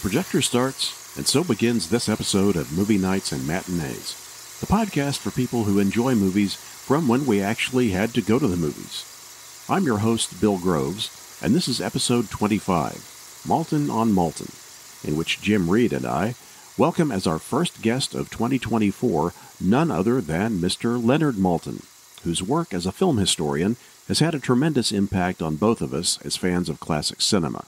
The projector starts, and so begins this episode of Movie Nights and Matinees, the podcast for people who enjoy movies from when we actually had to go to the movies. I'm your host, Bill Groves, and this is episode 25, Maltin on Maltin, in which Jim Reed and I welcome as our first guest of 2024 none other than Mr. Leonard Maltin, whose work as a film historian has had a tremendous impact on both of us as fans of classic cinema.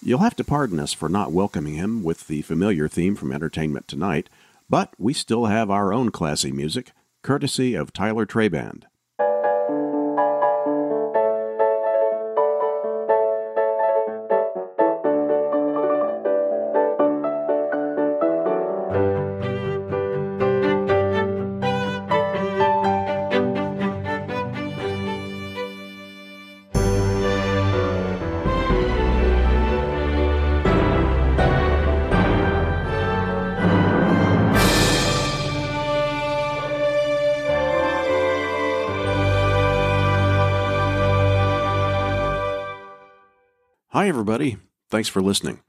You'll have to pardon us for not welcoming him with the familiar theme from Entertainment Tonight, but we still have our own classy music, courtesy of Tyler Treband. Everybody. Thanks for listening.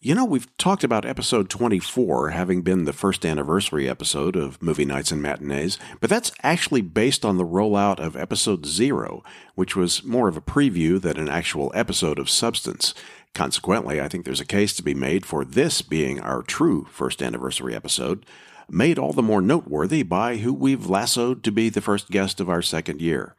You know, we've talked about episode 24 having been the first anniversary episode of Movie Nights and Matinees, but that's actually based on the rollout of episode 0, which was more of a preview than an actual episode of substance. Consequently, I think there's a case to be made for this being our true first anniversary episode, made all the more noteworthy by who we've lassoed to be the first guest of our second year.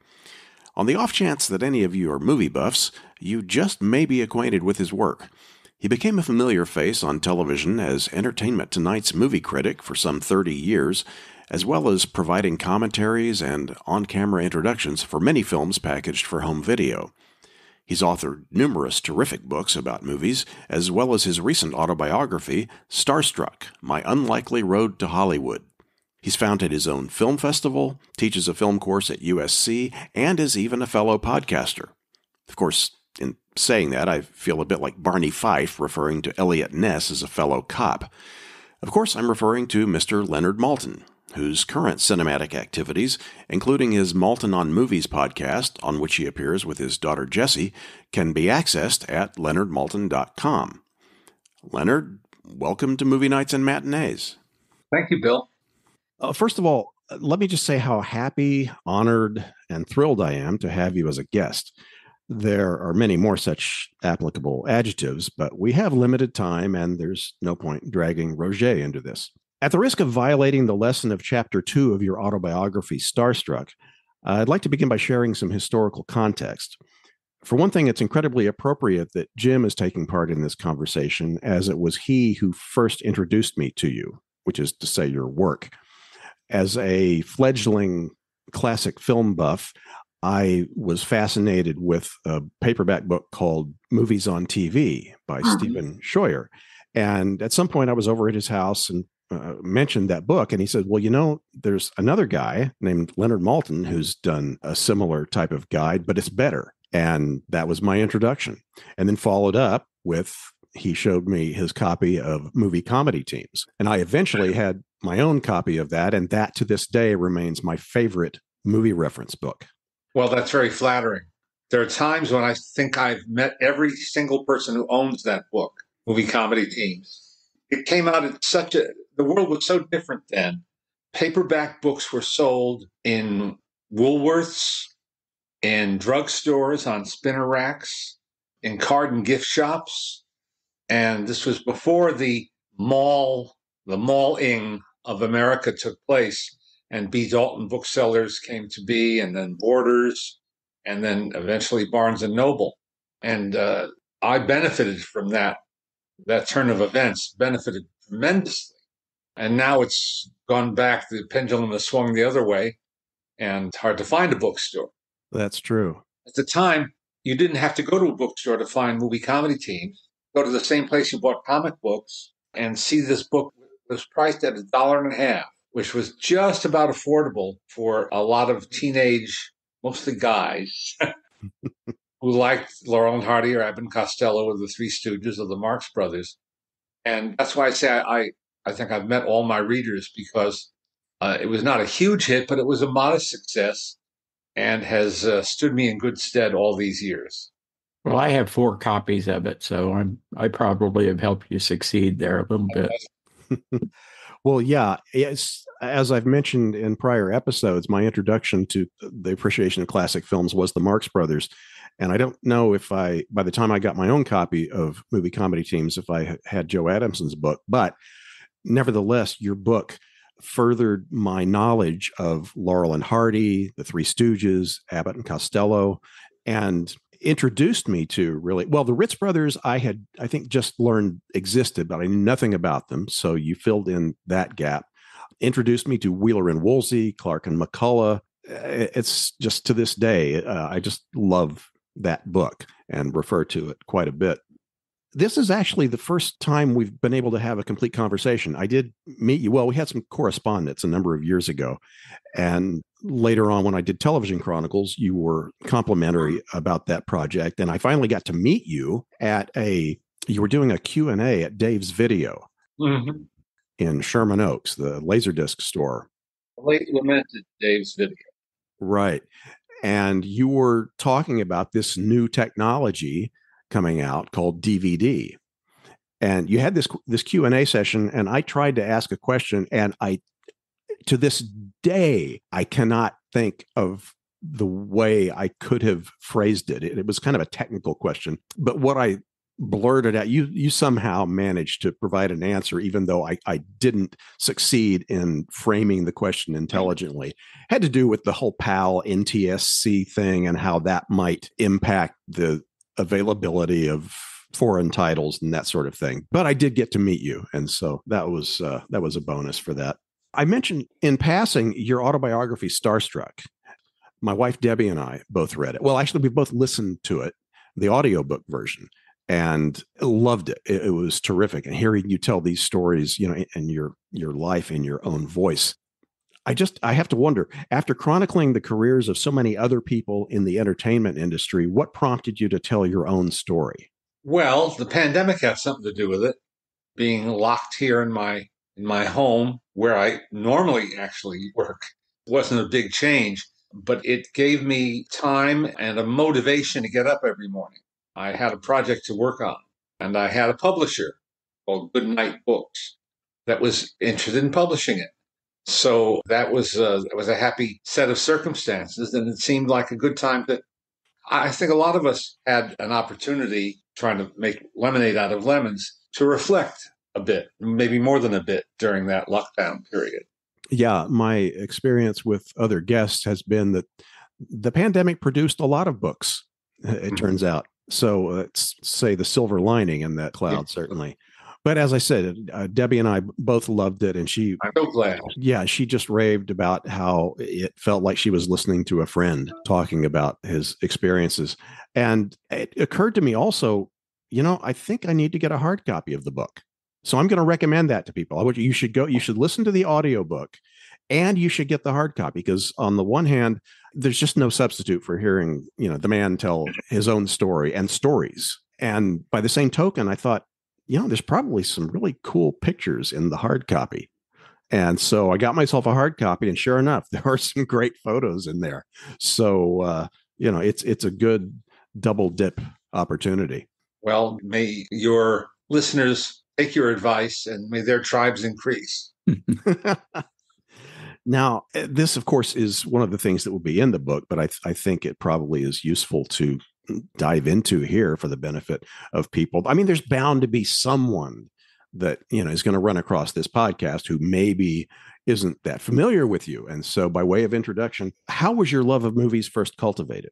On the off chance that any of you are movie buffs, you just may be acquainted with his work. He became a familiar face on television as Entertainment Tonight's movie critic for some 30 years, as well as providing commentaries and on camera introductions for many films packaged for home video. He's authored numerous terrific books about movies, as well as his recent autobiography, Starstruck My Unlikely Road to Hollywood. He's founded his own film festival, teaches a film course at USC, and is even a fellow podcaster. Of course, in saying that, I feel a bit like Barney Fife referring to Eliot Ness as a fellow cop. Of course, I'm referring to Mr. Leonard Maltin, whose current cinematic activities, including his Maltin on Movies podcast, on which he appears with his daughter Jessie, can be accessed at leonardmaltin.com. Leonard, welcome to Movie Nights and Matinees. Thank you, Bill. Uh, first of all, let me just say how happy, honored, and thrilled I am to have you as a guest. There are many more such applicable adjectives, but we have limited time and there's no point dragging Roget into this. At the risk of violating the lesson of chapter two of your autobiography, Starstruck, I'd like to begin by sharing some historical context. For one thing, it's incredibly appropriate that Jim is taking part in this conversation, as it was he who first introduced me to you, which is to say, your work. As a fledgling classic film buff, I was fascinated with a paperback book called Movies on TV by Mhm. Steven Scheuer. And at some point, I was over at his house and uh, mentioned that book. And he said, Well, you know, there's another guy named Leonard Maltin who's done a similar type of guide, but it's better. And that was my introduction. And then followed up with he showed me his copy of movie comedy teams. And I eventually had my own copy of that. And that to this day remains my favorite movie reference book. Well, that's very flattering. There are times when I think I've met every single person who owns that book, Movie Comedy Teams. It came out at such a, the world was so different then. Paperback books were sold in Woolworths, in drugstores, on spinner racks, in card and gift shops. And this was before the mall, the malling of America took place and B. Dalton booksellers came to be, and then Borders, and then eventually Barnes and Noble. And uh, I benefited from that that turn of events, benefited tremendously. And now it's gone back. The pendulum has swung the other way, and hard to find a bookstore. That's true. At the time, you didn't have to go to a bookstore to find movie comedy teams. Go to the same place you bought comic books and see this book was priced at a dollar and a half which was just about affordable for a lot of teenage, mostly guys, who liked Laurel and Hardy or Abbott and Costello or the Three Stooges or the Marx Brothers. And that's why I say I, I, I think I've met all my readers because uh, it was not a huge hit, but it was a modest success and has uh, stood me in good stead all these years. Well, I have four copies of it, so I'm I probably have helped you succeed there a little bit. well, yeah, it's as I've mentioned in prior episodes, my introduction to the appreciation of classic films was the Marx Brothers. And I don't know if I, by the time I got my own copy of Movie Comedy Teams, if I had Joe Adamson's book, but nevertheless, your book furthered my knowledge of Laurel and Hardy, the Three Stooges, Abbott and Costello, and introduced me to really well the Ritz brothers I had I think just learned existed but I knew nothing about them so you filled in that gap introduced me to Wheeler and Woolsey Clark and McCullough it's just to this day uh, I just love that book and refer to it quite a bit this is actually the first time we've been able to have a complete conversation. I did meet you. Well, we had some correspondence a number of years ago. And later on, when I did Television Chronicles, you were complimentary about that project. And I finally got to meet you at a, you were doing a Q&A at Dave's Video mm-hmm. in Sherman Oaks, the Laserdisc store. Late lamented Dave's Video. Right. And you were talking about this new technology coming out called DVD. And you had this this Q&A session and I tried to ask a question and I to this day I cannot think of the way I could have phrased it. it. It was kind of a technical question, but what I blurted out you you somehow managed to provide an answer even though I, I didn't succeed in framing the question intelligently had to do with the whole pal ntsc thing and how that might impact the availability of foreign titles and that sort of thing. But I did get to meet you, and so that was uh, that was a bonus for that. I mentioned in passing your autobiography, Starstruck. My wife Debbie and I both read it. Well, actually, we both listened to it, the audiobook version, and loved it. it. It was terrific. And hearing you tell these stories, you know, and your your life in your own voice I just I have to wonder after chronicling the careers of so many other people in the entertainment industry, what prompted you to tell your own story? Well, the pandemic had something to do with it. Being locked here in my in my home where I normally actually work wasn't a big change, but it gave me time and a motivation to get up every morning. I had a project to work on, and I had a publisher called GoodKnight Books that was interested in publishing it. So that was uh, that was a happy set of circumstances, and it seemed like a good time to. I think a lot of us had an opportunity trying to make lemonade out of lemons to reflect a bit, maybe more than a bit during that lockdown period. Yeah, my experience with other guests has been that the pandemic produced a lot of books. It mm-hmm. turns out. So let's say the silver lining in that cloud, yeah. certainly but as I said, uh, Debbie and I both loved it, and she. I'm so glad. Yeah, she just raved about how it felt like she was listening to a friend talking about his experiences, and it occurred to me also, you know, I think I need to get a hard copy of the book. So I'm going to recommend that to people. I would you should go. You should listen to the audiobook and you should get the hard copy because on the one hand there's just no substitute for hearing you know the man tell his own story and stories and by the same token i thought you know, there's probably some really cool pictures in the hard copy. And so I got myself a hard copy, and sure enough, there are some great photos in there. So uh, you know, it's it's a good double dip opportunity. Well, may your listeners take your advice, and may their tribes increase. now, eh, this, of course, is one of the things that will be in the book, but I, th- I think it probably is useful to dive into here for the benefit of people. I mean, there's bound to be someone that you know is going to run across this podcast who maybe isn't that familiar with you. And so, by way of introduction, how was your love of movies first cultivated?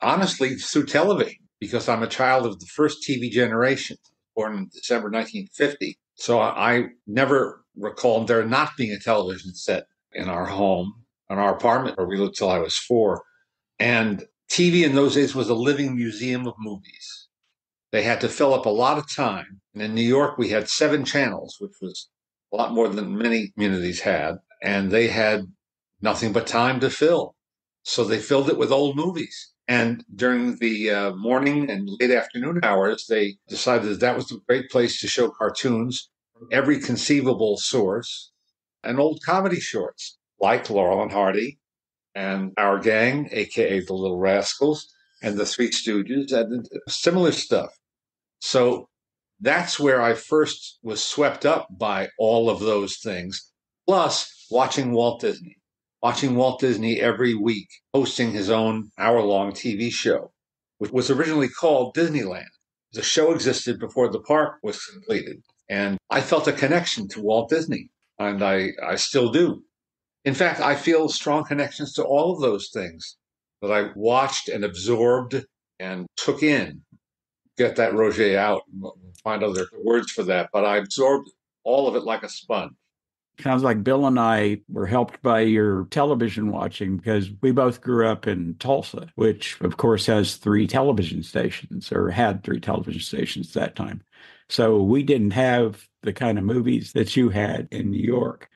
Honestly, through television, because I'm a child of the first TV generation, born in December 1950. So I never recall there not being a television set in our home, in our apartment where we lived till I was four. And TV in those days was a living museum of movies. They had to fill up a lot of time. And in New York, we had seven channels, which was a lot more than many communities had. And they had nothing but time to fill. So they filled it with old movies. And during the uh, morning and late afternoon hours, they decided that that was a great place to show cartoons from every conceivable source and old comedy shorts like Laurel and Hardy, and our gang, aka the Little Rascals, and the Three Stooges and similar stuff. So that's where I first was swept up by all of those things, plus watching Walt Disney, watching Walt Disney every week hosting his own hour long TV show, which was originally called Disneyland. The show existed before the park was completed. And I felt a connection to Walt Disney, and I, I still do. In fact, I feel strong connections to all of those things that I watched and absorbed and took in. Get that Roget out, find other words for that, but I absorbed all of it like a sponge. Sounds like Bill and I were helped by your television watching because we both grew up in Tulsa, which of course has three television stations or had three television stations at that time. So we didn't have the kind of movies that you had in New York.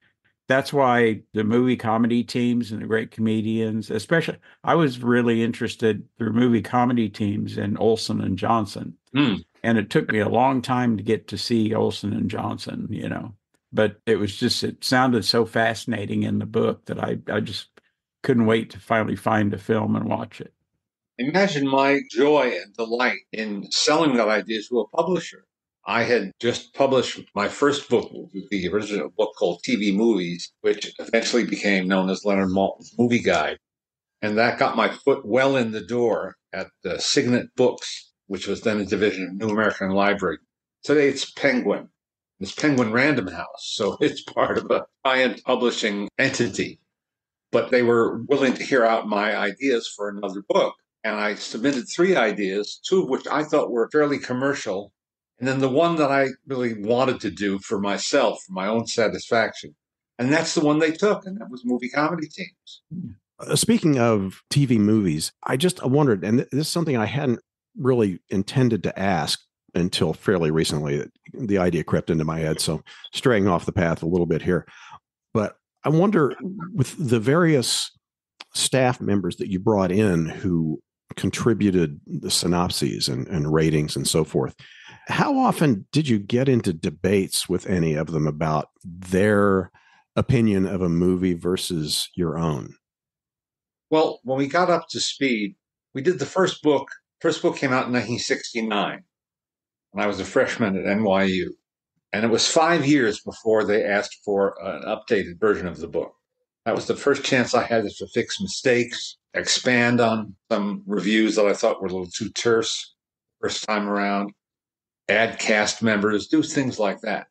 That's why the movie comedy teams and the great comedians, especially, I was really interested through movie comedy teams in Olson and Johnson. Mm. And it took me a long time to get to see Olson and Johnson, you know, but it was just, it sounded so fascinating in the book that I, I just couldn't wait to finally find a film and watch it. Imagine my joy and delight in selling that idea to a publisher. I had just published my first book, the original book called TV Movies, which eventually became known as Leonard Maltin's Movie Guide. And that got my foot well in the door at the Signet Books, which was then a division of New American Library. Today it's Penguin. It's Penguin Random House. So it's part of a giant publishing entity. But they were willing to hear out my ideas for another book. And I submitted three ideas, two of which I thought were fairly commercial and then the one that I really wanted to do for myself, for my own satisfaction. And that's the one they took, and that was movie comedy teams. Uh, speaking of TV movies, I just wondered, and this is something I hadn't really intended to ask until fairly recently. The idea crept into my head, so straying off the path a little bit here. But I wonder, with the various staff members that you brought in who contributed the synopses and, and ratings and so forth, how often did you get into debates with any of them about their opinion of a movie versus your own? Well, when we got up to speed, we did the first book. First book came out in 1969, and I was a freshman at NYU. And it was five years before they asked for an updated version of the book. That was the first chance I had to fix mistakes, expand on some reviews that I thought were a little too terse first time around add cast members, do things like that.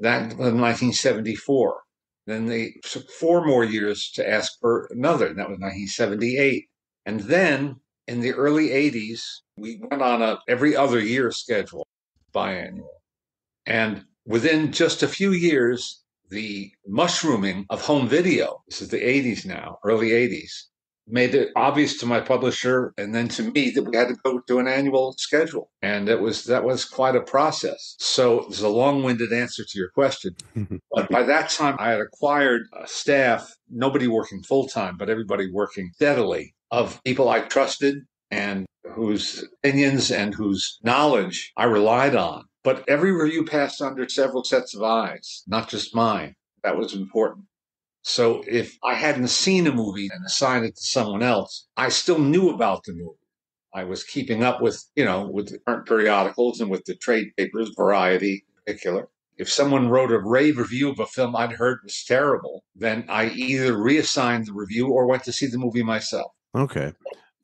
That was 1974. Then they took four more years to ask for another, and that was 1978. And then in the early 80s, we went on a every other year schedule, biannual. And within just a few years, the mushrooming of home video, this is the 80s now, early 80s, made it obvious to my publisher and then to me that we had to go to an annual schedule. And it was that was quite a process. So it's a long-winded answer to your question. But by that time i had acquired a staff nobody working full-time but everybody working steadily of people i trusted and whose opinions and whose knowledge i relied on but every review passed under several sets of eyes not just mine that was important so if I hadn't seen a movie and assigned it to someone else, I still knew about the movie. I was keeping up with, you know, with the current periodicals and with the trade papers, Variety in particular. If someone wrote a rave review of a film I'd heard was terrible, then I either reassigned the review or went to see the movie myself. Okay.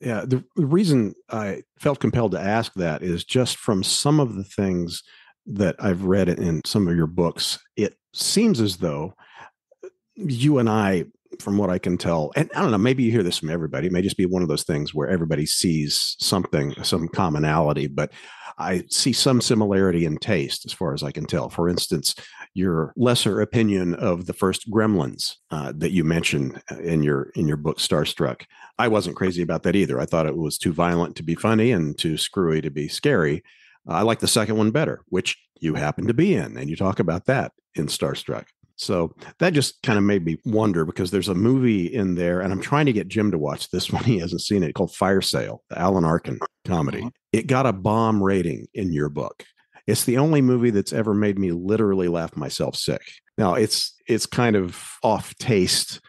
Yeah. The, the reason I felt compelled to ask that is just from some of the things that I've read in some of your books, it seems as though uh, you and I, from what I can tell, and I don't know, maybe you hear this from everybody. It may just be one of those things where everybody sees something, some commonality, but I see some similarity in taste as far as I can tell. For instance, your lesser opinion of the first Gremlins uh, that you mentioned uh, in your in your book Starstruck. I wasn't crazy about that either. I thought it was too violent to be funny and too screwy to be scary. I like the second one better, which you happen to be in, and you talk about that in Starstruck. So that just kind of made me wonder because there's a movie in there, and I'm trying to get Jim to watch this one. He hasn't seen it called Fire Sale, the Alan Arkin comedy. Uh-huh. It got a bomb rating in your book. It's the only movie that's ever made me literally laugh myself sick. Now it's it's kind of off taste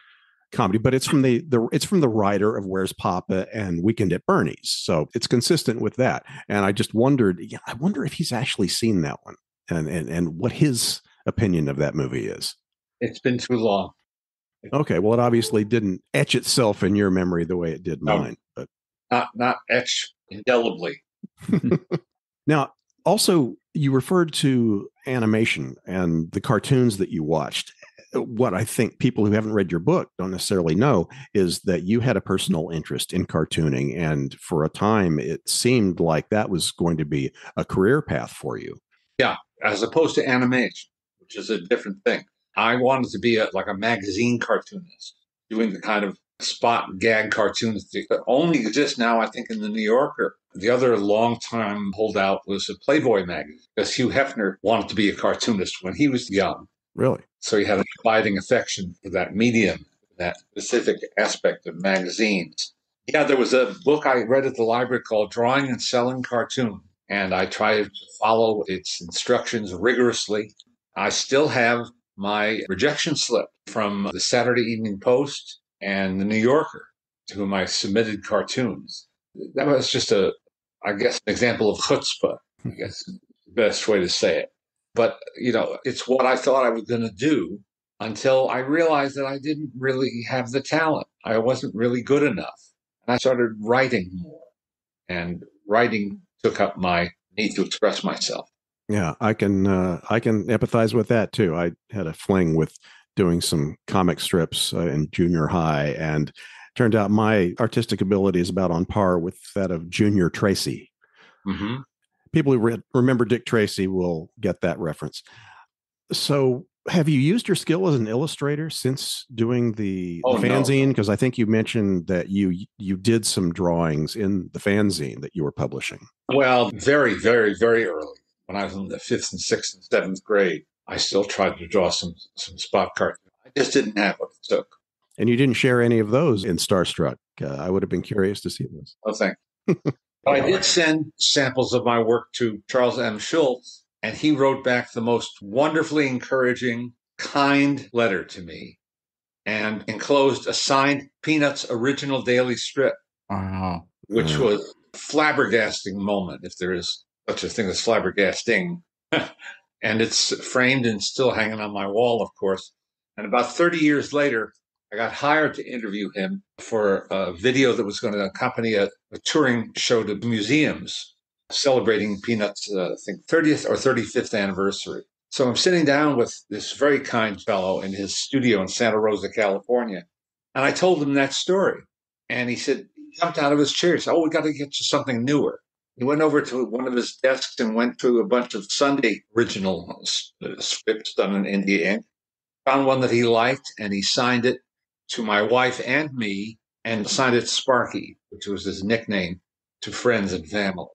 comedy, but it's from the the it's from the writer of Where's Poppa and Weekend at Bernie's, so it's consistent with that. And I just wondered, yeah, I wonder if he's actually seen that one and and and what his opinion of that movie is. It's been too long. Okay, well, it obviously didn't etch itself in your memory the way it did No. mine, but Not not etched indelibly. Now, also, you referred to animation and the cartoons that you watched. What I think people who haven't read your book don't necessarily know is that you had a personal interest in cartooning. And for a time, it seemed like that was going to be a career path for you. Yeah, as opposed to animation, which is a different thing. I wanted to be a, like a magazine cartoonist, doing the kind of spot gag cartoons that only exist now, I think, in the New Yorker. The other long-time holdout was a Playboy magazine, because Hugh Hefner wanted to be a cartoonist when he was young. Really? So he had an abiding affection for that medium, that specific aspect of magazines. Yeah, there was a book I read at the library called Drawing and Selling Cartoon, and I tried to follow its instructions rigorously. I still have my rejection slip from the Saturday Evening Post and the New Yorker, to whom I submitted cartoons. That was just a, I guess, an example of chutzpah, I hmm. guess the best way to say it. But, you know, it's what I thought I was going to do until I realized that I didn't really have the talent. I wasn't really good enough. And I started writing more. And writing took up my need to express myself. Yeah, I can uh, I can empathize with that too. I had a fling with doing some comic strips uh, in junior high, and turned out my artistic ability is about on par with that of Junior Tracy. Mm-hmm. People who re- remember Dick Tracy will get that reference. So, have you used your skill as an illustrator since doing the, Oh, the fanzine? Because I think you mentioned that you you did some drawings in the fanzine that you were publishing. Well, very, very, very early, when I was in the fifth and sixth and seventh grade, I still tried to draw some some spot cartoons. I just didn't have what it took. And you didn't share any of those in Starstruck. Uh, I would have been curious to see those. Oh, thank you. but I did send samples of my work to Charles M. Schulz, and he wrote back the most wonderfully encouraging, kind letter to me and enclosed a signed Peanuts original daily strip, Wow. which Mm. was a flabbergasting moment, if there is such a thing as flabbergasting. and it's framed and still hanging on my wall, of course. And about 30 years later, I got hired to interview him for a video that was going to accompany a, a touring show to museums celebrating Peanuts, uh, I think, 30th or 35th anniversary. So I'm sitting down with this very kind fellow in his studio in Santa Rosa, California. And I told him that story. And he said, he jumped out of his chair. He said, Oh, we got to get you something newer. He went over to one of his desks and went through a bunch of Sunday original s- uh, scripts done in India ink, found one that he liked, and he signed it to my wife and me, and signed it Sparky, which was his nickname to friends and family.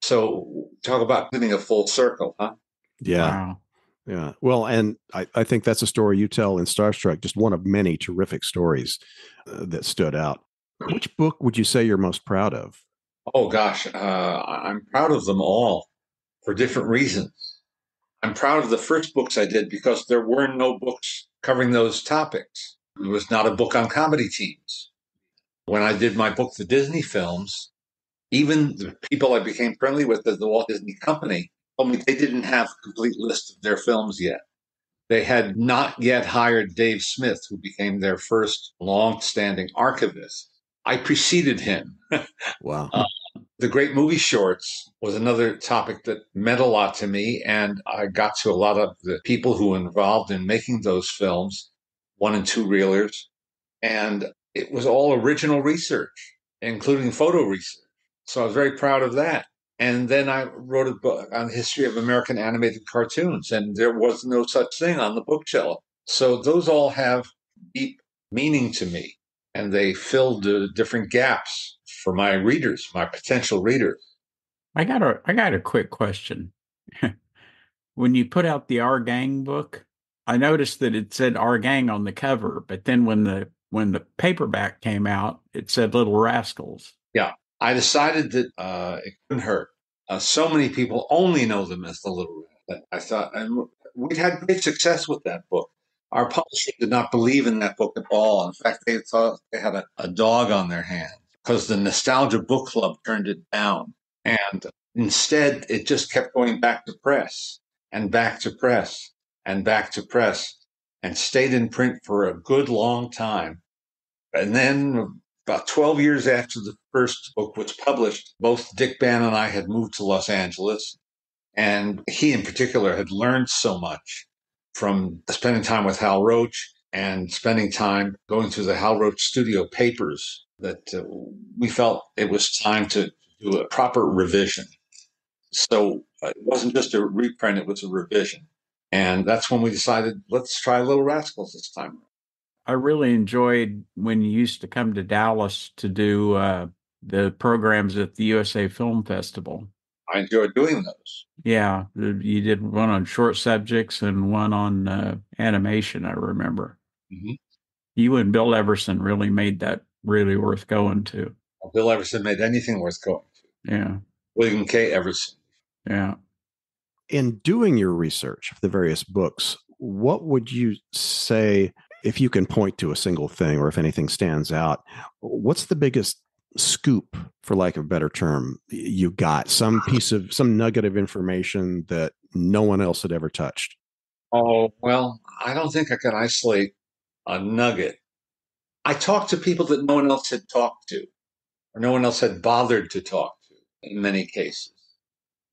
So talk about getting a full circle, huh? Yeah, Wow. yeah. Well, and I, I think that's a story you tell in Starstruck, just one of many terrific stories uh, that stood out. Which book would you say you're most proud of? Oh gosh, uh, I'm proud of them all for different reasons. I'm proud of the first books I did because there were no books covering those topics. There was not a book on comedy teams. When I did my book, The Disney Films, even the people I became friendly with at the Walt Disney Company told me they didn't have a complete list of their films yet. They had not yet hired Dave Smith, who became their first long-standing archivist. I preceded him. Wow. Uh, the Great Movie Shorts was another topic that meant a lot to me, and I got to a lot of the people who were involved in making those films, one and two reelers, and it was all original research, including photo research. So I was very proud of that. And then I wrote a book on the history of American animated cartoons, and there was no such thing on the bookshelf. So those all have deep meaning to me, and they filled the different gaps for my readers, my potential readers. I got a I got a quick question. when you put out the Our Gang book, I noticed that it said Our Gang on the cover, but then when the when the paperback came out, it said Little Rascals. Yeah, I decided that uh, it couldn't hurt. Uh, so many people only know them as the Little that I thought, and we'd had great success with that book. Our publisher did not believe in that book at all. In fact, they thought they had a, a dog on their hands because the Nostalgia Book Club turned it down. And instead, it just kept going back to press and back to press and back to press and stayed in print for a good long time. And then about 12 years after the first book was published, both Dick Bann and I had moved to Los Angeles. And he, in particular, had learned so much from spending time with Hal Roach and spending time going through the Hal Roach studio papers that uh, we felt it was time to do a proper revision. So uh, it wasn't just a reprint, it was a revision. And that's when we decided, let's try Little Rascals this time. I really enjoyed when you used to come to Dallas to do uh, the programs at the USA Film Festival. I enjoyed doing those. Yeah, you did one on short subjects and one on uh, animation. I remember. Mm-hmm. You and Bill Everson really made that really worth going to. Well, Bill Everson made anything worth going to. Yeah. William K. Everson. Yeah. In doing your research of the various books, what would you say if you can point to a single thing or if anything stands out? What's the biggest scoop, for lack of a better term, you got? Some piece of some nugget of information that no one else had ever touched? Oh, well, I don't think I can isolate a nugget. I talked to people that no one else had talked to, or no one else had bothered to talk to in many cases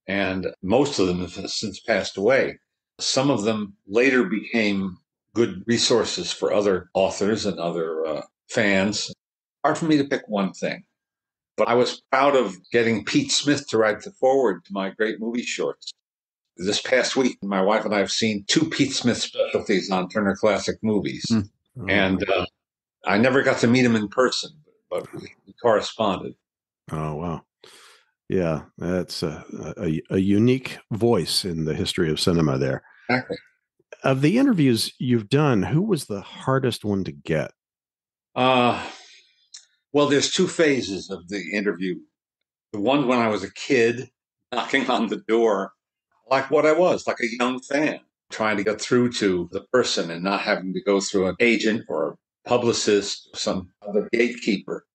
and most of them have since passed away. Some of them later became good resources for other authors and other uh, fans. Hard for me to pick one thing, but I was proud of getting Pete Smith to write the foreword to my great movie shorts. This past week, my wife and I have seen two Pete Smith specialties on Turner Classic Movies, mm. oh. and uh, I never got to meet him in person, but we corresponded. Oh wow! Yeah, that's a, a, a, unique voice in the history of cinema there. Exactly. Of the interviews you've done, who was the hardest one to get? Uh, well, there's two phases of the interview. The one when I was a kid knocking on the door, like what I was, like a young fan, trying to get through to the person and not having to go through an agent or a publicist or some other gatekeeper.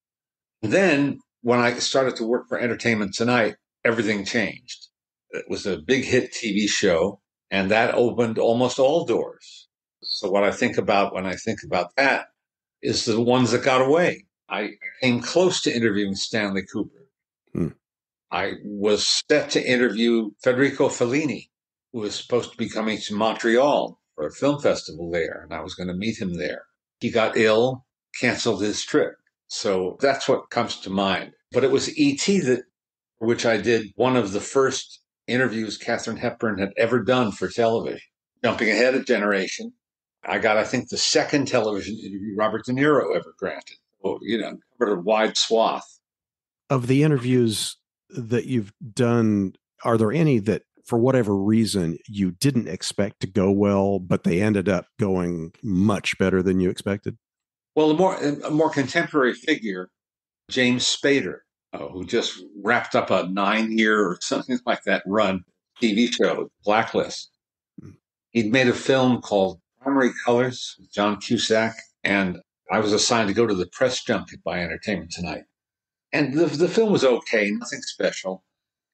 Then when I started to work for Entertainment Tonight, everything changed. It was a big hit TV show, and that opened almost all doors. So, what I think about when I think about that is the ones that got away. I came close to interviewing Stanley Kubrick. Hmm. I was set to interview Federico Fellini, who was supposed to be coming to Montreal for a film festival there, and I was going to meet him there. He got ill, canceled his trip. So that's what comes to mind. But it was E.T. that, which I did one of the first interviews Katharine Hepburn had ever done for television. Jumping ahead a generation, I got, I think, the second television interview Robert De Niro ever granted. Well, you know, covered a wide swath. Of the interviews that you've done, are there any that, for whatever reason, you didn't expect to go well, but they ended up going much better than you expected? Well, a more a more contemporary figure, James Spader, uh, who just wrapped up a nine-year or something like that run TV show, Blacklist. Hmm. He'd made a film called Primary Colors with John Cusack, and I was assigned to go to the press junket by Entertainment Tonight. And the, the film was okay, nothing special.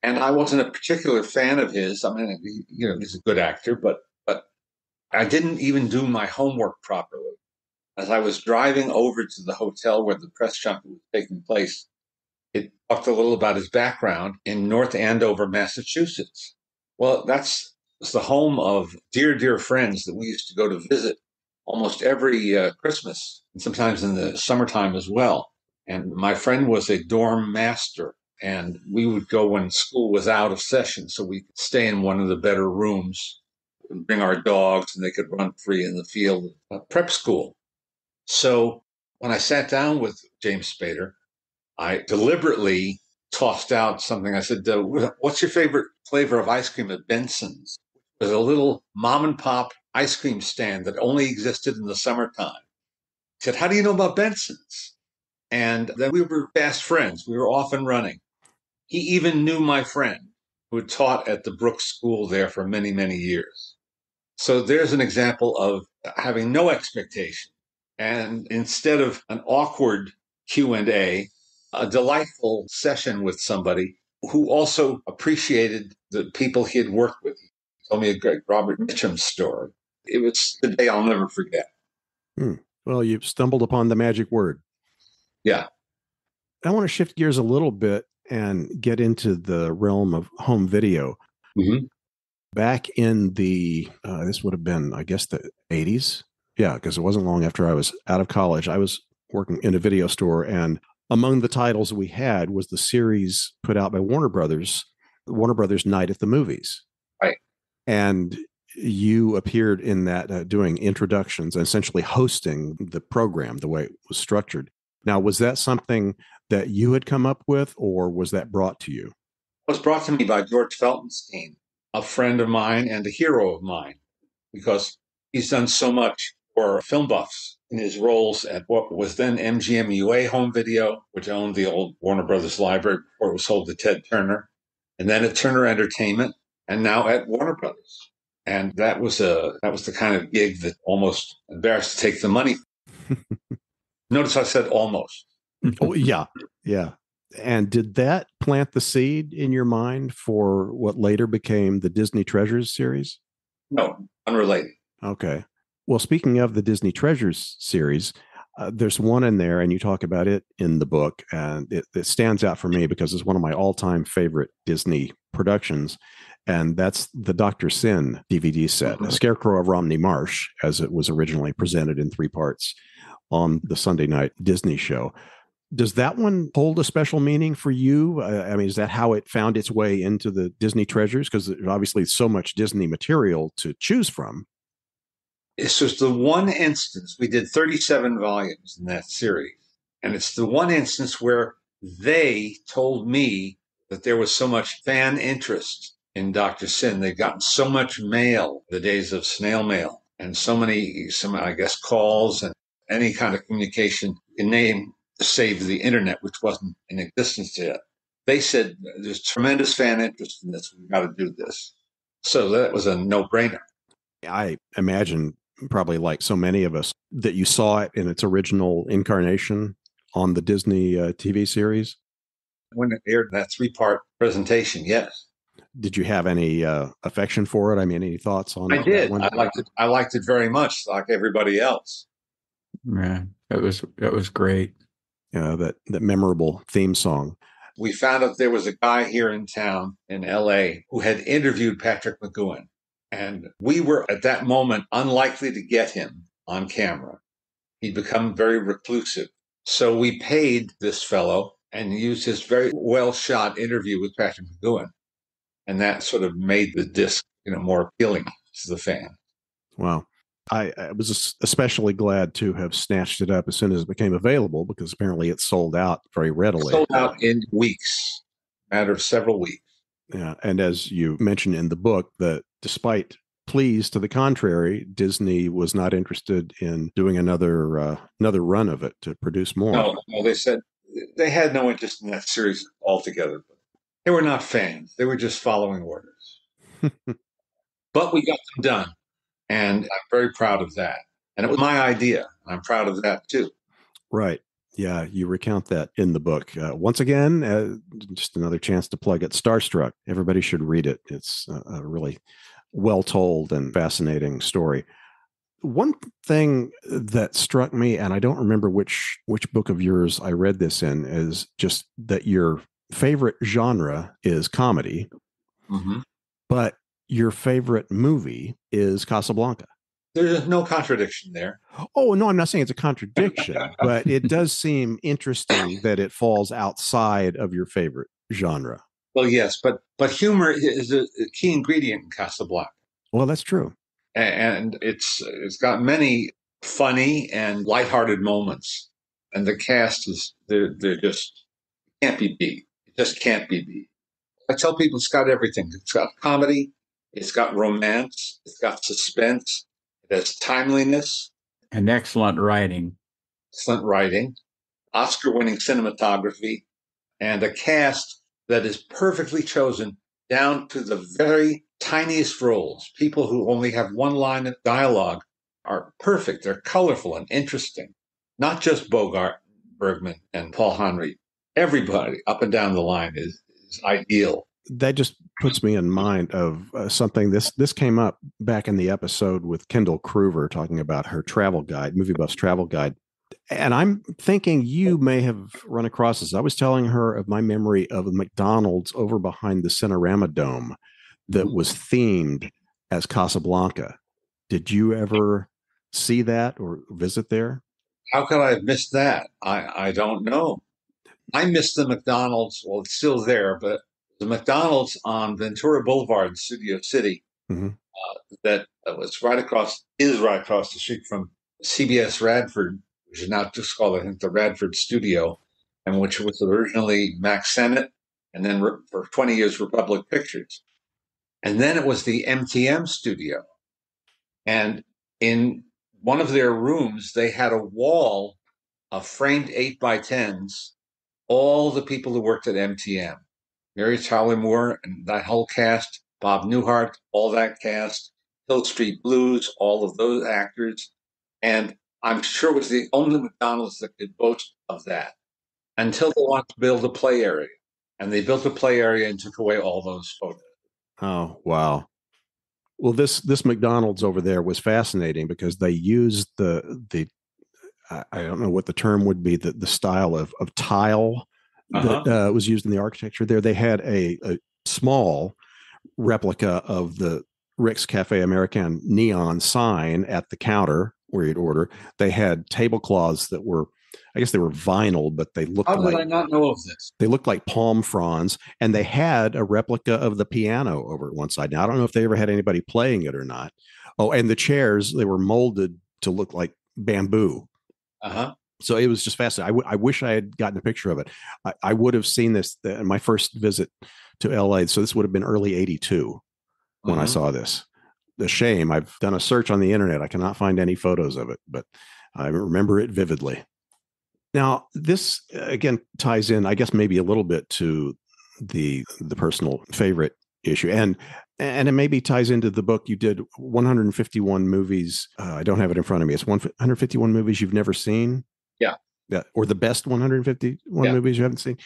And I wasn't a particular fan of his. I mean, you know, he's a good actor, but but I didn't even do my homework properly as I was driving over to the hotel where the press junket was taking place, it talked a little about his background in North Andover, Massachusetts. Well, that's the home of dear, dear friends that we used to go to visit almost every uh, Christmas and sometimes in the summertime as well. And my friend was a dorm master, and we would go when school was out of session so we could stay in one of the better rooms and bring our dogs and they could run free in the field. Uh, prep school. So when I sat down with James Spader, I deliberately tossed out something. I said, What's your favorite flavor of ice cream at Benson's? There's a little mom and pop ice cream stand that only existed in the summertime. Said, How do you know about Benson's? And then we were fast friends. We were off and running. He even knew my friend who had taught at the Brooks School there for many, many years. So there's an example of having no expectation. And instead of an awkward Q&A, a delightful session with somebody who also appreciated the people he had worked with. He told me a great Robert Mitchum story. It was the day I'll never forget. Hmm. Well, you've stumbled upon the magic word. Yeah. I want to shift gears a little bit and get into the realm of home video. Mm-hmm. Back in the, uh, this would have been, I guess, the 80s. Yeah, because it wasn't long after I was out of college. I was working in a video store, and among the titles we had was the series put out by Warner Brothers, Warner Brothers Night at the Movies. Right. And you appeared in that uh, doing introductions and essentially hosting the program the way it was structured. Now, was that something that you had come up with, or was that brought to you? It was brought to me by George Feltenstein, a friend of mine and a hero of mine, because he's done so much for film buffs in his roles at what was then MGM UA Home Video, which owned the old Warner Brothers library before it was sold to Ted Turner, and then at Turner Entertainment, and now at Warner Brothers. And that was a that was the kind of gig that almost embarrassed to take the money. Notice I said almost. oh yeah, yeah. And did that plant the seed in your mind for what later became the Disney Treasures series? No, unrelated. Okay. Well, speaking of the Disney Treasures series, uh, there's one in there, and you talk about it in the book, and it, it stands out for me because it's one of my all-time favorite Disney productions, and that's the Doctor Syn DVD set, A mm-hmm. Scarecrow of Romney Marsh, as it was originally presented in three parts on the Sunday night Disney show. Does that one hold a special meaning for you? I mean, is that how it found its way into the Disney treasures? Because obviously, so much Disney material to choose from. This was the one instance we did 37 volumes in that series, and it's the one instance where they told me that there was so much fan interest in Dr. Syn, they've gotten so much mail, the days of snail mail, and so many, some, I guess, calls and any kind of communication you name, save the internet, which wasn't in existence yet. They said, there's tremendous fan interest in this. We've got to do this. So that was a no brainer. I imagine, probably like so many of us, that you saw it in its original incarnation on the Disney uh, TV series. When it aired that three part presentation, yes. Did you have any uh, affection for it? I mean, any thoughts on I did. I liked it. I liked it very much, like everybody else. Yeah, it was it was great. Yeah, that that memorable theme song. We found out there was a guy here in town in L.A. who had interviewed Patrick McGoohan, and we were at that moment unlikely to get him on camera. He'd become very reclusive, so we paid this fellow and used his very well shot interview with Patrick McGoohan, and that sort of made the disc, you know, more appealing to the fan. Wow. I, I, was especially glad to have snatched it up as soon as it became available because apparently it sold out very readily. Sold out in weeks, matter of several weeks. Yeah, and as you mentioned in the book, that despite pleas to the contrary, Disney was not interested in doing another uh, another run of it to produce more. No, no, they said they had no interest in that series altogether. They were not fans; they were just following orders. but we got them done. And I'm very proud of that. And it was my idea. I'm proud of that too. Right. Yeah, you recount that in the book. Uh, once again, uh, just another chance to plug it. Starstruck. Everybody should read it. It's a, a really well told and fascinating story. One thing that struck me, and I don't remember which which book of yours I read this in, is just that your favorite genre is comedy, mm-hmm. but your favorite movie is Casablanca. There's no contradiction there. Oh, no, I'm not saying it's a contradiction, but it does seem interesting that it falls outside of your favorite genre. Well, yes, but but humor is a key ingredient in Casablanca. Well, that's true. And it's it's got many funny and lighthearted moments. And the cast is they're they're just can't be beat. Just can't be beat. I tell people it's got everything. It's got comedy, it's got romance. It's got suspense. It has timeliness. And excellent writing. Excellent writing. Oscar winning cinematography. And a cast that is perfectly chosen down to the very tiniest roles, people who only have one line of dialogue, are perfect. They're colorful and interesting. Not just Bogart, Bergman, and Paul Henreid. Everybody up and down the line is, is ideal. That just puts me in mind of uh, something. This this came up back in the episode with Kendall Kruver talking about her travel guide, Movie Buff's travel guide. And I'm thinking you may have run across this. I was telling her of my memory of a McDonald's over behind the Cinerama Dome that was themed as Casablanca. Did you ever see that or visit there? How could I have missed that? I, I don't know. I missed the McDonald's. Well, it's still there, but the McDonald's on Ventura Boulevard in Studio City Mhm. uh, that was right across, is right across the street from CBS Radford, which is now just called, I think, the Radford Studio, and which was originally Mack Sennett, and then re- for 20 years, Republic Pictures. And then it was the MTM studio. And in one of their rooms, they had a wall of framed eight by tens, all the people who worked at MTM. Mary Tyler Moore and that whole cast, Bob Newhart, all that cast, Hill Street Blues, all of those actors. And I'm sure it was the only McDonald's that could boast of that until they wanted to build a play area. And they built a play area and took away all those photos. Oh, wow. Well, this this McDonald's over there was fascinating because they used the the I I don't know what the term would be the the style of of tile that uh, was used in the architecture there. They had a, a small replica of the Rick's Cafe American neon sign at the counter where you'd order. They had tablecloths that were, I guess they were vinyl, but they looked How did like I not know of this? they looked like palm fronds, and they had a replica of the piano over at one side. Now I don't know if they ever had anybody playing it or not. Oh, and the chairs they were molded to look like bamboo. Uh huh. So it was just fascinating. I, w- I wish I had gotten a picture of it. I, I would have seen this in my first visit to LA. So this would have been early '82 when I Mhm. saw this. The shame. I've done a search on the internet. I cannot find any photos of it, but I remember it vividly. Now, this uh, again ties in, I guess, maybe a little bit to the the personal favorite issue, and and it maybe ties into the book you did 151 movies. Uh, I don't have it in front of me. It's 151 movies you've never seen. Yeah. Yeah, or the best 151 Yeah. movies you haven't seen.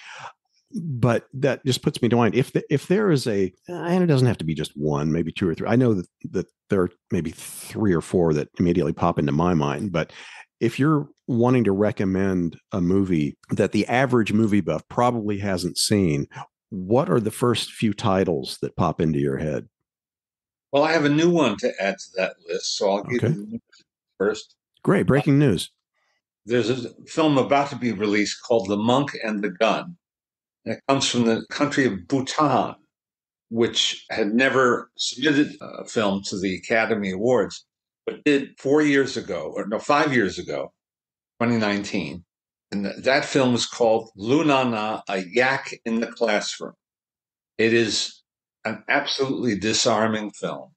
But that just puts me to mind if the, if there is a and it doesn't have to be just one, maybe two or three. I know that that there are maybe three or four that immediately pop into my mind, but if you're wanting to recommend a movie that the average movie buff probably hasn't seen, what are the first few titles that pop into your head? Well, I have a new one to add to that list, so I'll give Okay. you first. Great, uh, breaking news. There's a film about to be released called The Monk and the Gun. And it comes from the country of Bhutan, which had never submitted a film to the Academy Awards, but did four years ago, or no, five years ago, 2019. And th- that film is called Lunana, A Yak in the Classroom. It is an absolutely disarming film.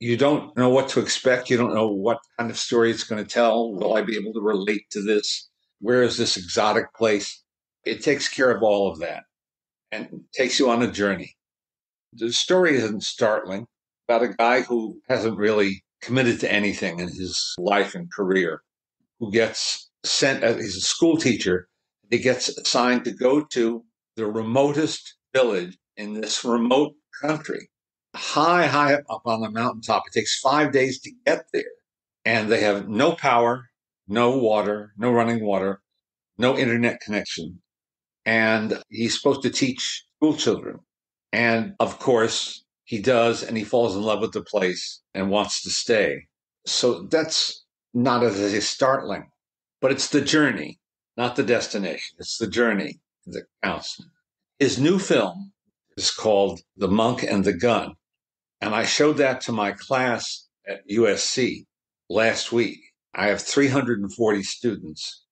You don't know what to expect. You don't know what kind of story it's going to tell. Will I be able to relate to this? Where is this exotic place? It takes care of all of that and takes you on a journey. The story isn't startling about a guy who hasn't really committed to anything in his life and career, who gets sent, uh, he's a school teacher. He gets assigned to go to the remotest village in this remote country, high, high up on the mountaintop. It takes five days to get there. And they have no power, no water, no running water, no internet connection. And he's supposed to teach school children. And of course, he does, and he falls in love with the place and wants to stay. So that's not as startling, but it's the journey, not the destination. It's the journey that counts. His new film is called The Monk and the Gun. And I showed that to my class at USC last week. I have 340 students,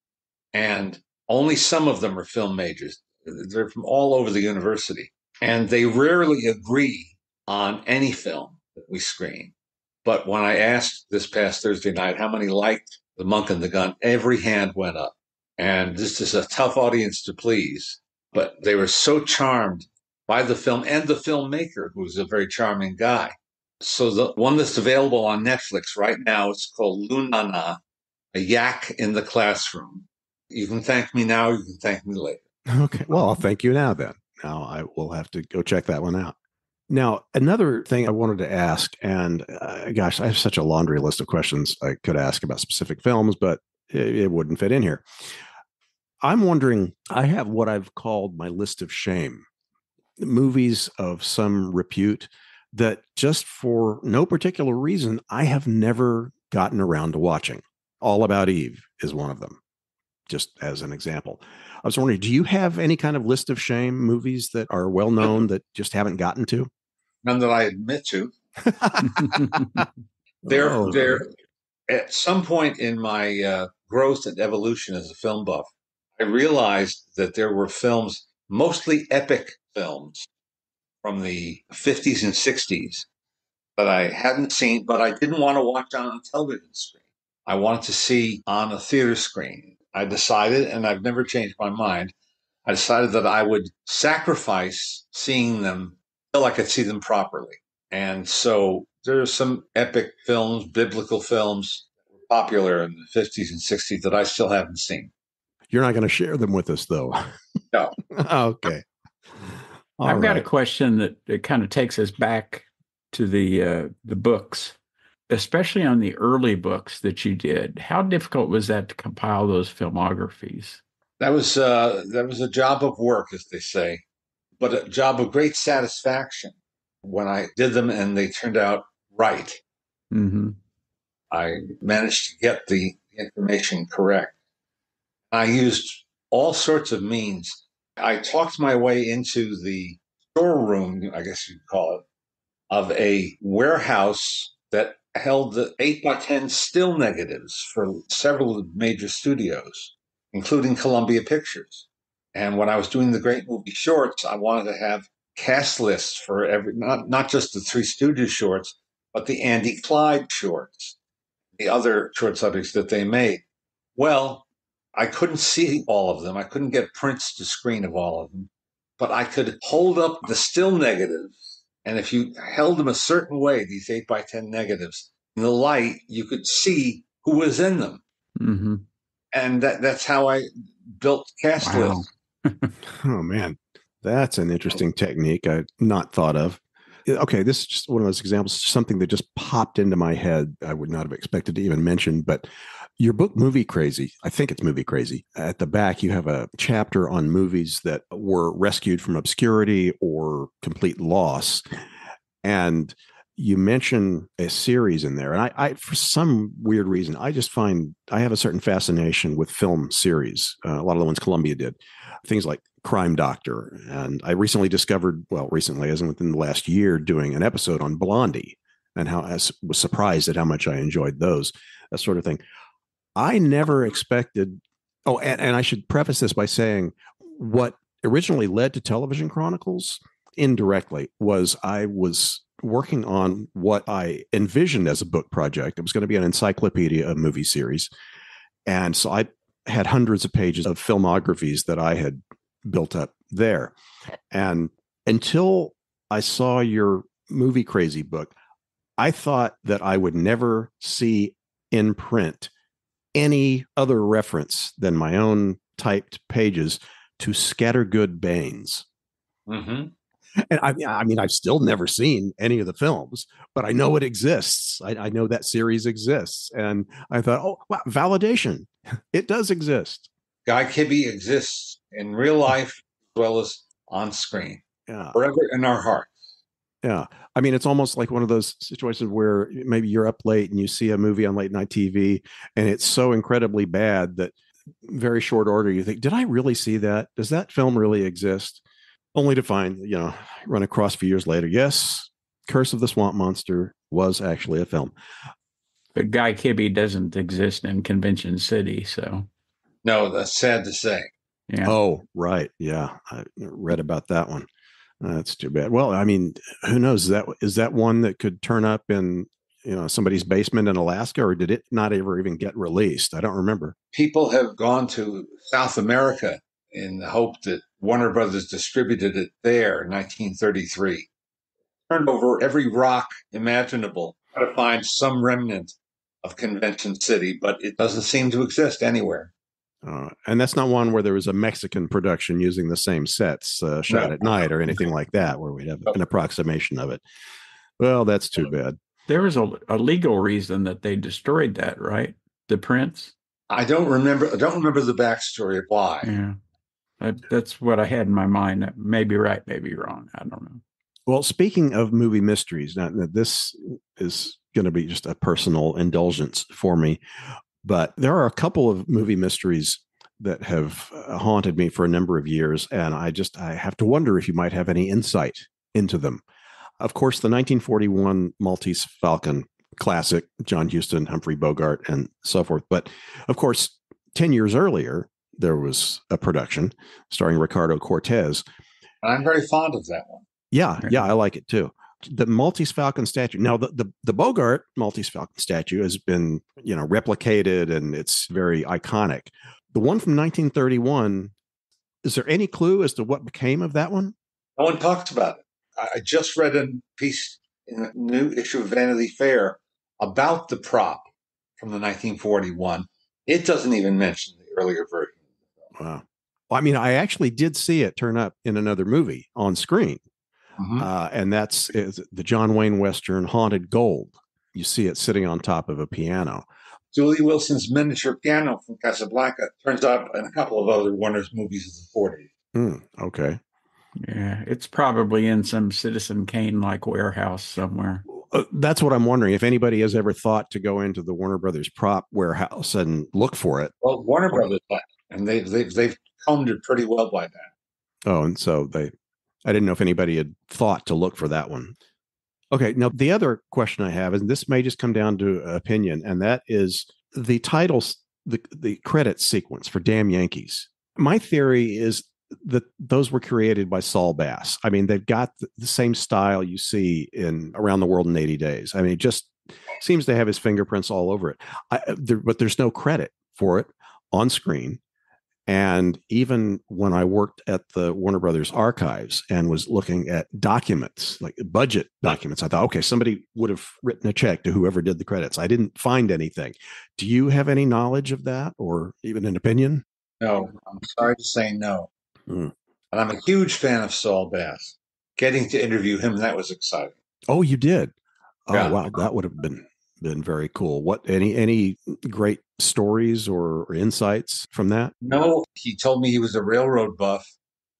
and only some of them are film majors. They're from all over the university, and they rarely agree on any film that we screen. But when I asked this past Thursday night how many liked The Monk and the Gun, every hand went up. And this is a tough audience to please, but they were so charmed by the film and the filmmaker, who's a very charming guy. So the one that's available on Netflix right now is called Lunana, a yak in the classroom. You can thank me now. You can thank me later. Okay. Well, I'll thank you now then. Now I will have to go check that one out. Now, another thing I wanted to ask, and uh, gosh, I have such a laundry list of questions I could ask about specific films, but it, it wouldn't fit in here. I'm wondering, I have what I've called my list of shame movies of some repute that just for no particular reason, I have never gotten around to watching. All About Eve is one of them, just as an example. I was wondering, do you have any kind of list of shame movies that are well known that just haven't gotten to? None that I admit to. there, Oh, there. At some point in my uh, growth and evolution as a film buff, I realized that there were films, mostly epic films, from the 50s and 60s that I hadn't seen, but I didn't want to watch on a television screen. I wanted to see on a theater screen. I decided, and I've never changed my mind, I decided that I would sacrifice seeing them until I could see them properly. And so there are some epic films, biblical films, popular in the 50s and 60s that I still haven't seen. You're not going to share them with us, though. No. okay. All I've got a question that, that kind of takes us back to the uh, the books, especially on the early books that you did. How difficult was that to compile those filmographies? That was uh, that was a job of work, as they say, but a job of great satisfaction when I did them and they turned out right. hmm I managed to get the information correct. I used all sorts of means. I talked my way into the storeroom, I guess you'd call it, of a warehouse that held the 8 by 10 still negatives for several major studios, including Columbia Pictures. And when I was doing the great movie shorts, I wanted to have cast lists for every, not, not just the Three Stooges shorts, but the Andy Clyde shorts, the other short subjects that they made. Well, I couldn't see all of them. I couldn't get prints to screen of all of them, but I could hold up the still negatives. And if you held them a certain way, these 8 by 10 negatives, in the light, you could see who was in them. hmm And that, that's how I built cast Wow. lists. Oh man, that's an interesting technique I not thought of. Okay, this is just one of those examples, something that just popped into my head. I would not have expected to even mention, but your book, Movie Crazy, I think it's Movie Crazy. At the back, you have a chapter on movies that were rescued from obscurity or complete loss. And you mention a series in there. And I, I for some weird reason, I just find I have a certain fascination with film series. Uh, a lot of the ones Columbia did things like Crime Doctor. And I recently discovered, well, recently, as in within the last year, doing an episode on Blondie and how i was surprised at how much I enjoyed those, that sort of thing. I never expected. Oh, and, and I should preface this by saying what originally led to Television Chronicles indirectly was I was working on what I envisioned as a book project. It was going to be an encyclopedia of movie series. And so I had hundreds of pages of filmographies that I had built up there. And until I saw your movie crazy book, I thought that I would never see in print any other reference than my own typed pages to Scattergood Baines. Mm-hmm. And I, I mean, I've still never seen any of the films, but I know it exists. I, I know that series exists. And I thought, oh, wow, validation. It does exist. Guy Kibbee exists in real life as well as on screen, Yeah. forever in our hearts. Yeah. I mean, it's almost like one of those situations where maybe you're up late and you see a movie on late night TV and it's so incredibly bad that very short order you think, did I really see that? Does that film really exist? Only to find, you know, run across a few years later, yes, Curse of the Swamp Monster was actually a film. But Guy Kibbee doesn't exist in Convention City, so No, that's sad to say. yeah. Oh, right. Yeah. I read about that one. That's too bad. Well, I mean, who knows? Is that is that one that could turn up in you know somebody's basement in Alaska, or did it not ever even get released? I don't remember. People have gone to South America in the hope that Warner Brothers distributed it there in 1933. turned over every rock imaginable to find some remnant of Convention City, but it doesn't seem to exist anywhere. Uh, and that's not one where there was a Mexican production using the same sets uh, shot No. at night or anything like that, where we'd have an approximation of it. Well, that's too bad. There was a, a legal reason that they destroyed that, right? The prints. I don't remember. I don't remember the backstory of why. Yeah. That, that's what I had in my mind. That may be right, maybe wrong. I don't know. Well, speaking of movie mysteries, now now this is going to be just a personal indulgence for me, but there are a couple of movie mysteries that have uh, haunted me for a number of years, and I just I have to wonder if you might have any insight into them. Of course, the 1941 Maltese Falcon classic, John Huston, Humphrey Bogart, and so forth. But of course, 10 years earlier, there was a production starring Ricardo Cortez I'm very fond of that one. yeah, yeah, I like it too. The Maltese Falcon statue. Now, the, the the Bogart Maltese Falcon statue has been, you know, replicated and it's very iconic. The one from 1931. Is there any clue as to what became of that one? No one talks about it. I I just read a piece in a new issue of Vanity Fair about the prop from the 1941. It doesn't even mention the earlier version. Wow. Well, I mean, I actually did see it turn up in another movie on screen, Mhm. uh, and that's is the John Wayne Western Haunted Gold. You see it sitting on top of a piano. Dooley Wilson's miniature piano from Casablanca turns up in a couple of other Warner's movies of the 40s. Hmm, okay. Yeah. It's probably in some Citizen Kane like warehouse somewhere. Uh, that's what I'm wondering. If anybody has ever thought to go into the Warner Brothers prop warehouse and look for it. Well, Warner Brothers, like, and they, they've, they've combed it pretty well by now. Oh, and so they, I didn't know if anybody had thought to look for that one. Okay. Now, the other question I have, and this may just come down to opinion, and that is the titles, the, the credit sequence for Damn Yankees. My theory is that those were created by Saul Bass. I mean, they've got the, the same style you see in Around the World in 80 Days. I mean, it just seems to have his fingerprints all over it. I, there, but there's no credit for it on screen. And even when I worked at the Warner Brothers archives and was looking at documents, like budget documents, I thought, okay, somebody would have written a check to whoever did the credits. I didn't find anything. Do you have any knowledge of that or even an opinion? No, I'm sorry to say no. Hmm. And I'm a huge fan of Saul Bass. Getting to interview him, that was exciting. Oh, you did. Oh, Yeah. wow. That would have been been very cool. What any any great stories or, or insights from that? No, he told me he was a railroad buff.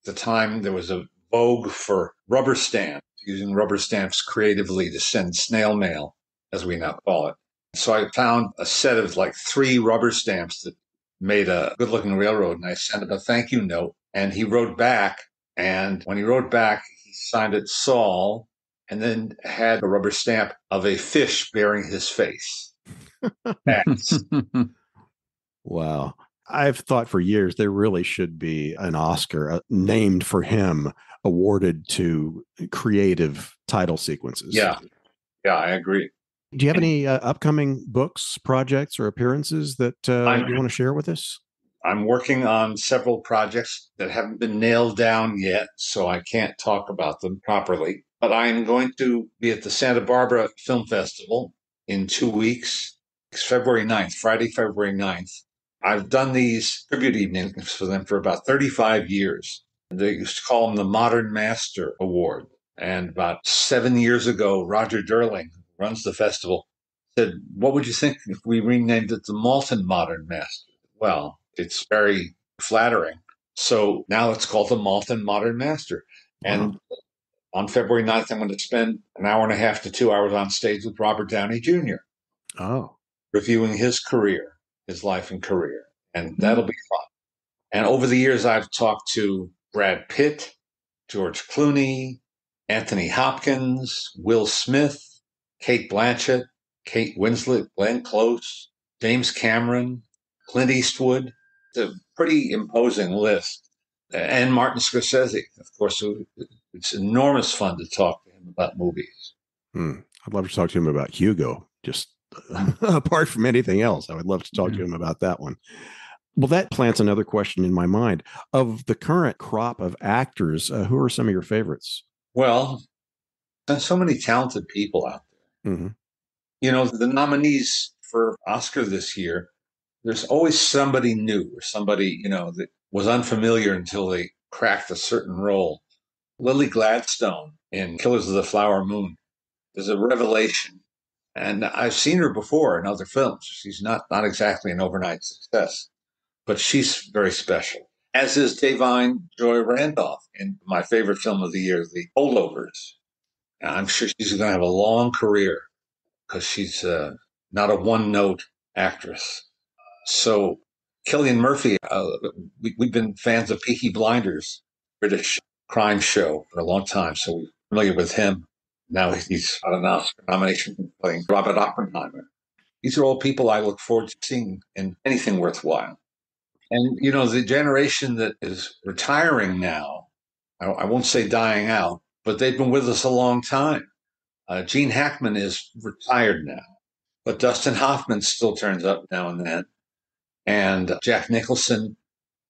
At the time, there was a vogue for rubber stamps, using rubber stamps creatively to send snail mail, as we now call it. So I found a set of like three rubber stamps that made a good looking railroad, and I sent him a thank you note. And he wrote back. And when he wrote back, he signed it Saul and then had a rubber stamp of a fish bearing his face. X. Wow. I've thought for years there really should be an Oscar uh, named for him awarded to creative title sequences. yeah. Yeah, I agree. Do you have any uh, upcoming books, projects, or appearances that uh, you want to share with us? I'm working on several projects that haven't been nailed down yet, so I can't talk about them properly. But I'm going to be at the Santa Barbara Film Festival in two weeks. It's February 9th, Friday, February 9th. I've done these tribute evenings for them for about 35 years. They used to call them the Modern Master Award. And about seven years ago, Roger Durling, who runs the festival, said, What would you think if we renamed it the Maltin Modern Master? Well, it's very flattering. So now it's called the Maltin Modern Master. And on February 9th, I'm going to spend an hour and a half to two hours on stage with Robert Downey Jr., Oh, reviewing his career, his life and career. And hmm. that'll be fun. And over the years, I've talked to Brad Pitt, George Clooney, Anthony Hopkins, Will Smith, Cate Blanchett, Kate Winslet, Glenn Close, James Cameron, Clint Eastwood. It's a pretty imposing list. And Martin Scorsese, of course. who- It's enormous fun to talk to him about movies. hmm. I'd love to talk to him about Hugo. Just apart from anything else, I would love to talk to Mhm. him about that one. Well, that plants another question in my mind. Of the current crop of actors, uh, who are some of your favorites? Well, There's so many talented people out there. Mm-hmm. You know, the nominees for Oscar this year, there's always somebody new or somebody, you know, that was unfamiliar until they cracked a certain role. Lily Gladstone in Killers of the Flower Moon is a revelation. And I've seen her before in other films. She's not, not exactly an overnight success, but she's very special. As is Da'Vine Joy Randolph in my favorite film of the year, The Holdovers. I'm sure she's going to have a long career because she's uh, not a one note actress. So, Cillian Murphy, uh, we, have been fans of Peaky Blinders, British crime show for a long time. So, we're familiar with him. Now he's got an Oscar nomination playing Robert Oppenheimer. These are all people I look forward to seeing in anything worthwhile. And, you know, the generation that is retiring now, I, I won't say dying out, but they've been with us a long time. Uh, Gene Hackman is retired now, but Dustin Hoffman still turns up now and then. And Jack Nicholson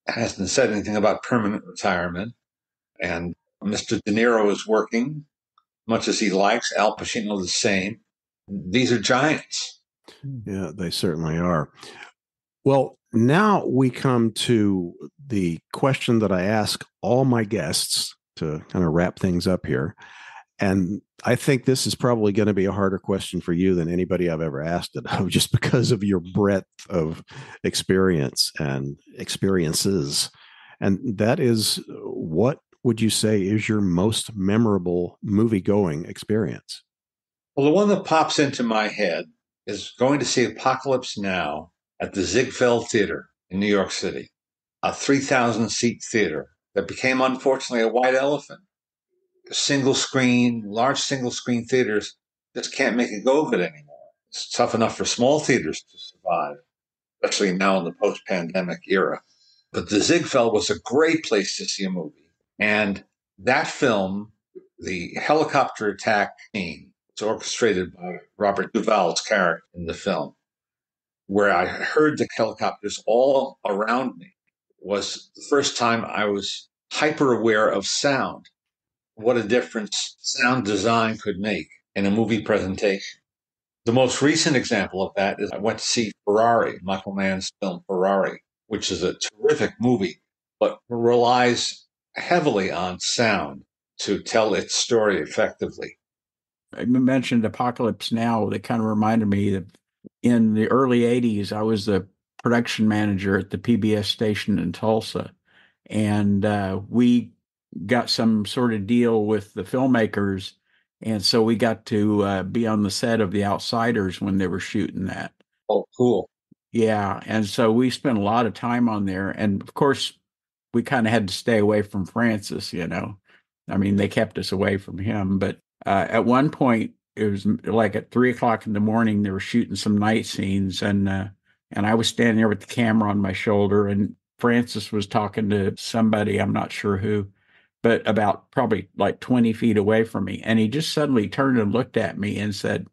hasn't said anything about permanent retirement. And Mr. De Niro is working much as he likes. Al Pacino the same. These are giants. Yeah, they certainly are. Well, now we come to the question that I ask all my guests to kind of wrap things up here. And I think this is probably going to be a harder question for you than anybody I've ever asked it of, just because of your breadth of experience and experiences. And that is what would you say is your most memorable movie going experience? Well, the one that pops into my head is going to see Apocalypse Now at the Ziegfeld Theater in New York City, a 3,000 seat theater that became, unfortunately, a white elephant. Single screen, large single screen theaters just can't make a go of it anymore. It's tough enough for small theaters to survive, especially now in the post pandemic era. But the Ziegfeld was a great place to see a movie. And that film, the helicopter attack scene, it's orchestrated by Robert Duvall's character in the film, where I heard the helicopters all around me was the first time I was hyper aware of sound, what a difference sound design could make in a movie presentation. The most recent example of that is I went to see Ferrari, Michael Mann's film Ferrari, which is a terrific movie, but relies heavily on sound to tell its story effectively. I mentioned Apocalypse Now. That kind of reminded me that in the early 80s, I was the production manager at the PBS station in Tulsa. And uh, we got some sort of deal with the filmmakers. And so we got to uh, be on the set of The Outsiders when they were shooting that. Oh, cool. Yeah. And so we spent a lot of time on there. And of course, we kind of had to stay away from Francis, you know. I mean, they kept us away from him. But uh, at one point, it was like at three o'clock in the morning, they were shooting some night scenes. And uh, and I was standing there with the camera on my shoulder, and Francis was talking to somebody, I'm not sure who, but about probably like 20 feet away from me. And he just suddenly turned and looked at me and said,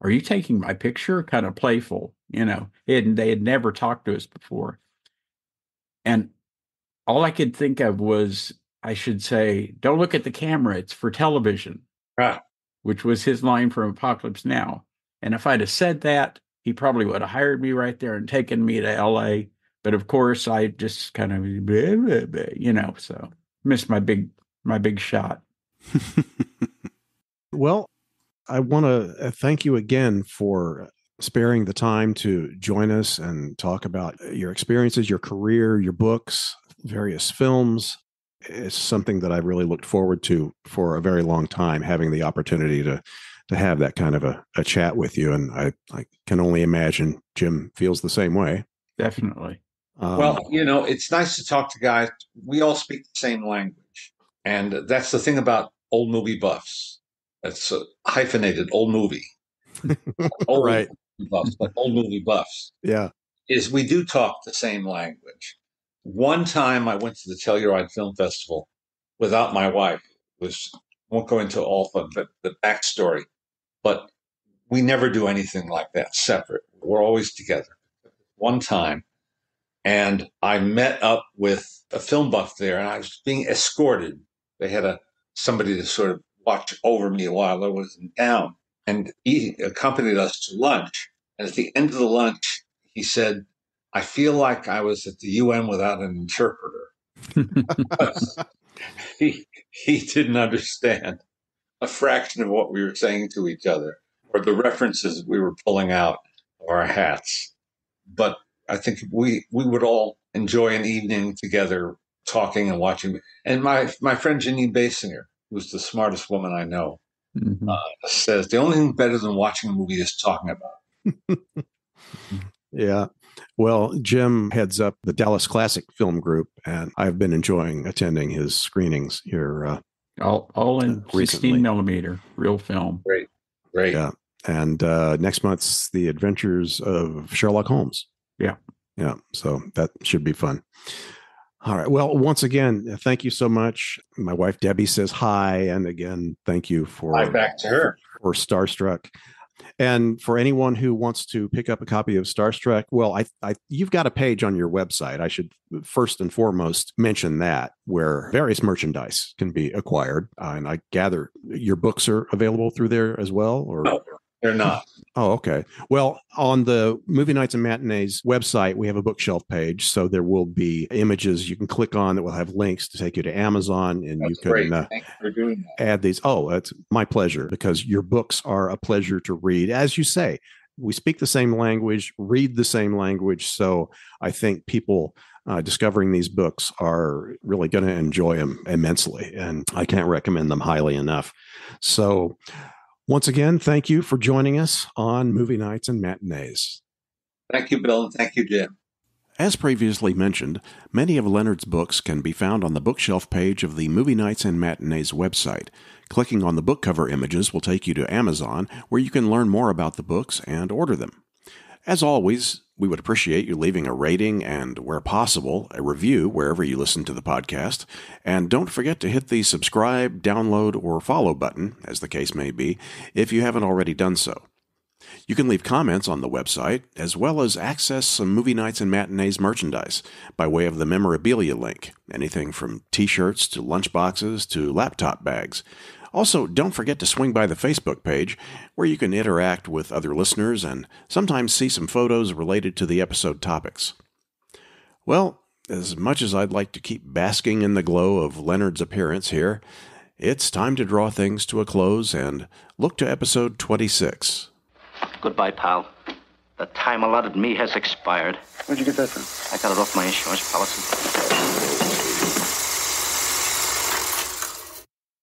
Are you taking my picture? Kind of playful, you know. And they had never talked to us before. And all I could think of was, I should say, Don't look at the camera, it's for television. Right. Which was his line from Apocalypse Now. And if I'd have said that, he probably would have hired me right there and taken me to LA. But of course, I just kind of, you know, so missed my big, my big shot. well, I want to uh, thank you again for sparing the time to join us and talk about your experiences, your career, your books, various films. It's something that I've really looked forward to for a very long time, having the opportunity to to have that kind of a, a chat with you. And I, I can only imagine Jim feels the same way. Definitely. Um, well, you know, it's nice to talk to guys. We all speak the same language. And that's the thing about old movie buffs. It's a hyphenated old movie. old right. Movie buffs, but old movie buffs. Yeah. Is we do talk the same language. One time I went to the Telluride Film Festival without my wife. It was won't go into all of the, the backstory. But we never do anything like that separate. We're always together. One time, and I met up with a film buff there, and I was being escorted. They had a somebody to sort of watch over me while I was down. And he accompanied us to lunch. And at the end of the lunch, he said, I feel like I was at the UN without an interpreter. he, he didn't understand a fraction of what we were saying to each other or the references we were pulling out of our hats. But I think we, we would all enjoy an evening together talking and watching. And my, my friend Jeanine Basinger, who's the smartest woman I know, mm-hmm. uh, says the only thing better than watching a movie is talking about it. yeah. Well, Jim heads up the Dallas Classic Film Group, and I've been enjoying attending his screenings here. Uh, all, all in uh, 16 millimeter, real film. Great. Great. Yeah. And uh, next month's The Adventures of Sherlock Holmes. Yeah. Yeah. So that should be fun. All right. Well, once again, thank you so much. My wife Debi says hi, and again, thank you for hi back to her for Starstruck. And for anyone who wants to pick up a copy of Star Starstruck, well, I, I, you've got a page on your website. I should first and foremost mention that where various merchandise can be acquired. Uh, and I gather your books are available through there as well, or no, they're not. Oh, okay. Well, on the Movie Nights and Matinees website, we have a bookshelf page. So there will be images you can click on that will have links to take you to Amazon and That's you can. Uh, Thanks for doing that. add these. Oh, it's my pleasure because your books are a pleasure to read. As you say, we speak the same language, read the same language. So I think people uh, discovering these books are really going to enjoy them immensely. And I can't recommend them highly enough. So, once again, thank you for joining us on Movie Nights and Matinees. Thank you, Bill, and thank you, Jim. As previously mentioned, many of Leonard's books can be found on the bookshelf page of the Movie Nights and Matinees website. Clicking on the book cover images will take you to Amazon, where you can learn more about the books and order them. As always, we would appreciate you leaving a rating and, where possible, a review wherever you listen to the podcast. And don't forget to hit the subscribe, download, or follow button, as the case may be, if you haven't already done so. You can leave comments on the website, as well as access some movie nights and matinees merchandise by way of the memorabilia link, anything from t shirts to lunchboxes to laptop bags. Also, don't forget to swing by the Facebook page, where you can interact with other listeners and sometimes see some photos related to the episode topics. Well, as much as I'd like to keep basking in the glow of Leonard's appearance here, it's time to draw things to a close and look to episode 26. Goodbye, pal. The time allotted me has expired. Where'd you get that from? I got it off my insurance policy.